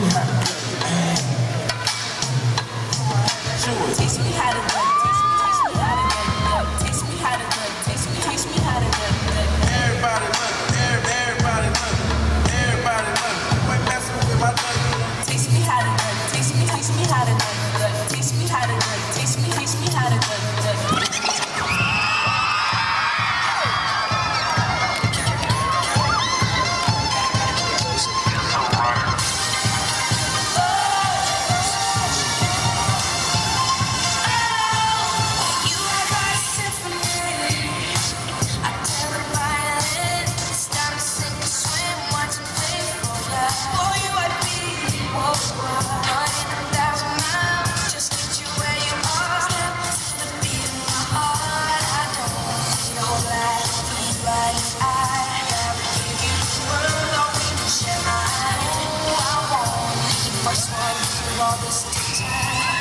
厉害 all this time.